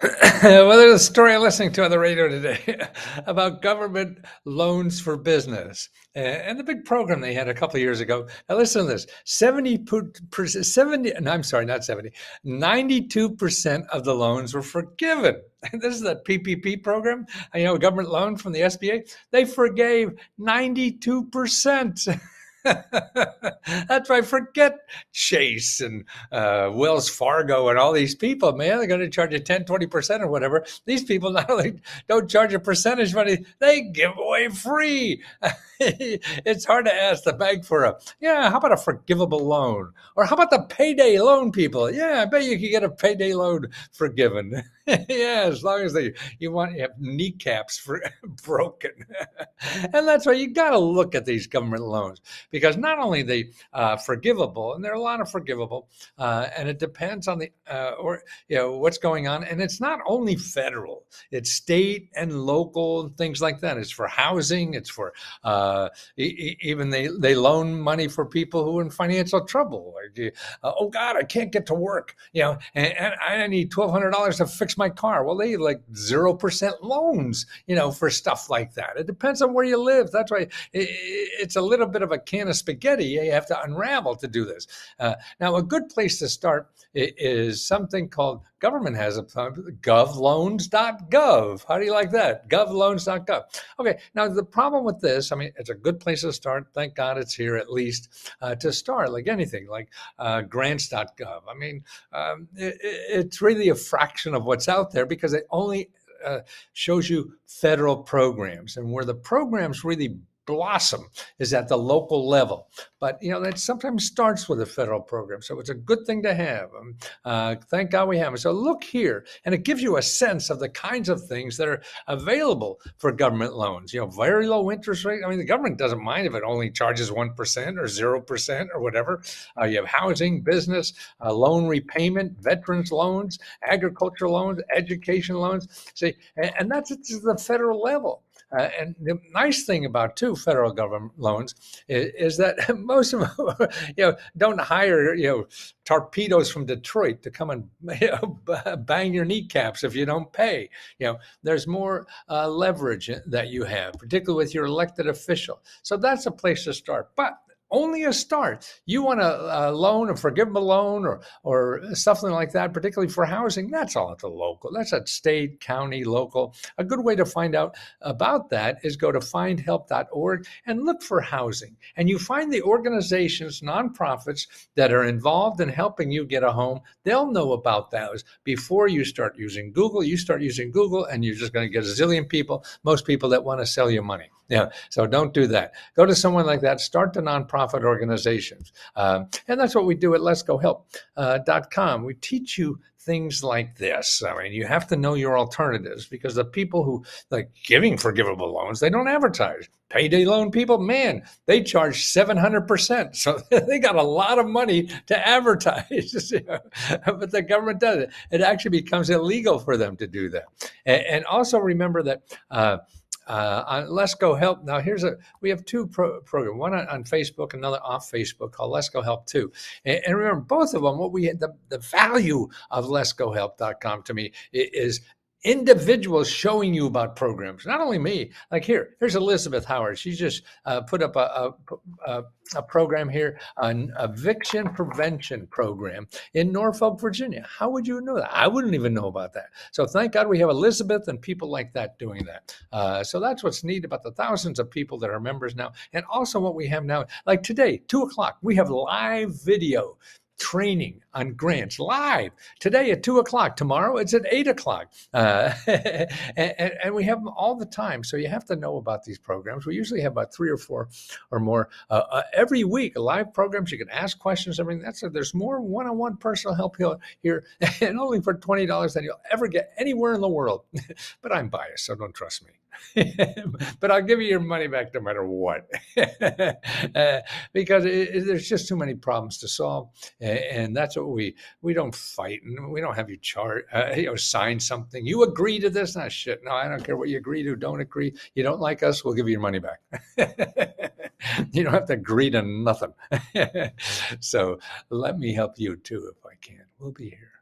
well, there's a story I'm listening to on the radio today about government loans for business and the big program they had a couple of years ago. Now, listen to this 70, 70 no, I'm sorry, not 70, 92% of the loans were forgiven. This is the PPP program, you know, a government loan from the SBA. They forgave 92%. That's why forget Chase and uh, Wells Fargo and all these people, man. They're going to charge you 10, 20% or whatever. These people not only don't charge a percentage money, they give away free. it's hard to ask the bank for a, yeah, how about a forgivable loan? Or how about the payday loan people? Yeah, I bet you can get a payday loan forgiven. yeah, as long as they you want you have kneecaps for broken, and that's why you got to look at these government loans because not only they uh, forgivable, and there are a lot of forgivable, uh, and it depends on the uh, or you know what's going on, and it's not only federal, it's state and local and things like that. It's for housing, it's for uh, even they they loan money for people who are in financial trouble. Like, uh, oh God, I can't get to work, you know, and, and I need twelve hundred dollars to fix my car. Well, they like 0% loans, you know, for stuff like that. It depends on where you live. That's why it's a little bit of a can of spaghetti you have to unravel to do this. Uh, now, a good place to start is something called government has a govloans.gov. How do you like that? Govloans.gov. Okay, now the problem with this, I mean, it's a good place to start. Thank God it's here at least uh, to start, like anything, like uh, grants.gov. I mean, um, it, it's really a fraction of what's out there because it only uh, shows you federal programs and where the programs really blossom is at the local level. But you know that sometimes starts with a federal program, so it's a good thing to have. Um, uh, thank God we have it. So look here, and it gives you a sense of the kinds of things that are available for government loans. You know, very low interest rate. I mean, the government doesn't mind if it only charges one percent or zero percent or whatever. Uh, you have housing, business, uh, loan repayment, veterans loans, agriculture loans, education loans. See, and, and that's at the federal level. Uh, and the nice thing about two federal government loans is, is, that most of them, you know, don't hire you know torpedoes from Detroit to come and you know, bang your kneecaps if you don't pay. You know, there's more uh, leverage that you have, particularly with your elected official. So that's a place to start. But only a start. You want a, a, loan, a forgivable loan, or or something like that, particularly for housing. That's all at the local. That's at state, county, local. A good way to find out about that is go to findhelp.org and look for housing. And you find the organizations, nonprofits that are involved in helping you get a home. They'll know about those before you start using Google. You start using Google, and you're just going to get a zillion people. Most people that want to sell you money. Yeah, so don't do that. Go to someone like that. Start the nonprofit organizations, um, and that's what we do at Lesko Help.com. Uh, we teach you things like this. I mean, you have to know your alternatives because the people who like giving forgivable loans, they don't advertise. Payday loan people, man, they charge 700%. So they got a lot of money to advertise. but the government does it. It actually becomes illegal for them to do that. And, and also remember that. Uh, uh, on Lesko Help. Now, here's a we have two pro- programs, one on, on, Facebook, another off Facebook called Lesko Help Too. And, and remember, both of them, what we the, the value of Lesko Help.com to me is individuals showing you about programs not only me like here here's elizabeth howard. She just uh, put up a, a, a, program here an eviction prevention program in norfolk virginia. How would you know that? I wouldn't even know about that. So thank god we have elizabeth and people like that doing that. Uh, so that's what's neat about the thousands of people that are members now and also what we have now. Like today two o'clock we have live video training on grants live today at two o'clock. Tomorrow it's at eight o'clock. Uh, and, and, we have them all the time. So you have to know about these programs. We usually have about three or four or more uh, uh, every week, live programs. You can ask questions. I mean, that's a, there's more one on one personal help here, and only for $20 than you'll ever get anywhere in the world. but I'm biased, so don't trust me. but I'll give you your money back no matter what, uh, because it, it, there's just too many problems to solve, and, and, that's what we we don't fight, and we don't have you chart, uh, you know, sign something. You agree to this? Not shit. No, I don't care what you agree to. Don't agree. You don't like us? We'll give you your money back. you don't have to agree to nothing. so let me help you too if I can. We'll be here.